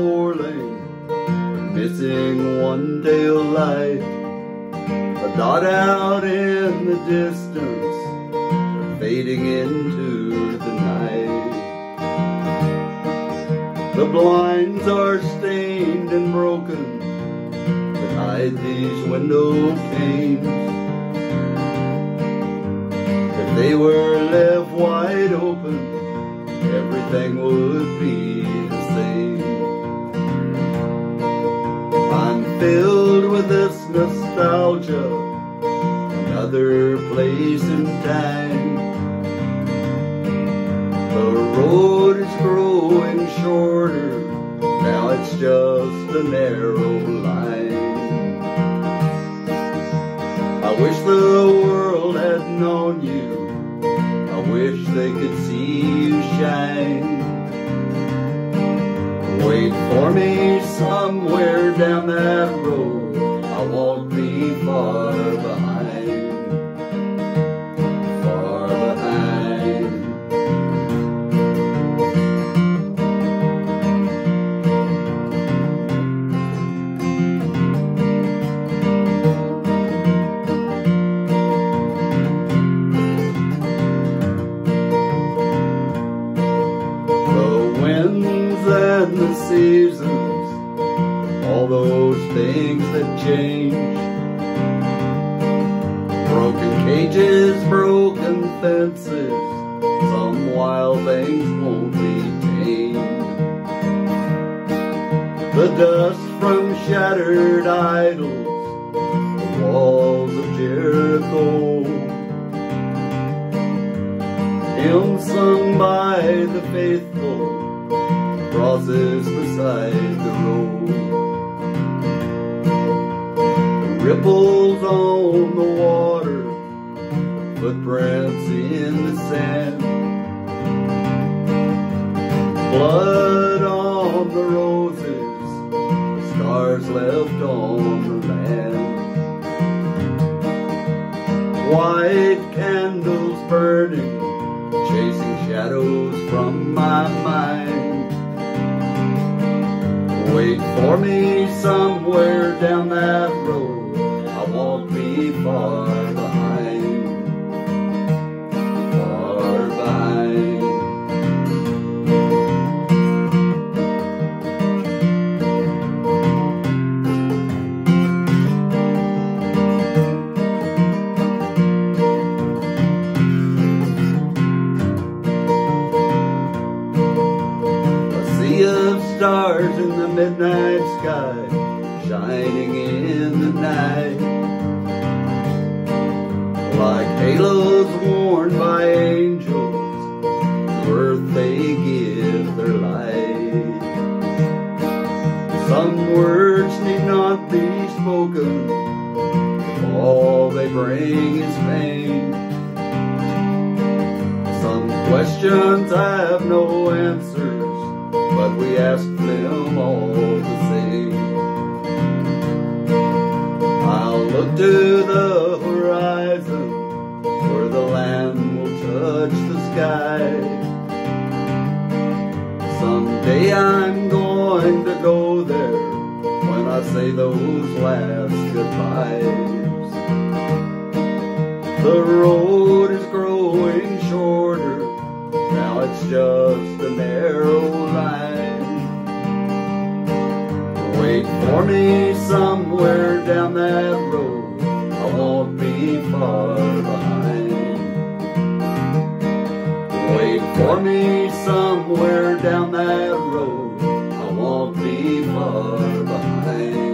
lane, missing one tail light. A dot out in the distance, fading into the night. The blinds are stained and broken that hide these window panes. If they were left wide open, everything would be nostalgia, another place and time. The road is growing shorter, now it's just a narrow line. I wish the world had known you I wish they could see you shine. Wait for me somewhere down that road. I won't far behind. Far behind. The winds and the seasons, all those things that change. Cages, broken fences, some wild things won't be tamed. The dust from shattered idols, the walls of Jericho hymn sung by the faithful, crosses beside the road. Ripples on footprints in the sand. Blood on the roses, scars left on the land. White candles burning, chasing shadows from my mind. Wait for me somewhere down that road. I won't be far stars in the midnight sky, shining in the night. Like halos worn by angels, to earth they give their light. Some words need not be spoken, all they bring is pain. Some questions have no answers, but we ask them all the same. I'll look to the horizon, where the land will touch the sky. Someday I'm going to go there, when I say those last goodbyes. The road is growing shorter, now it's just a narrow Wait for me somewhere down that road, I won't be far behind. Wait for me somewhere down that road, I won't be far behind.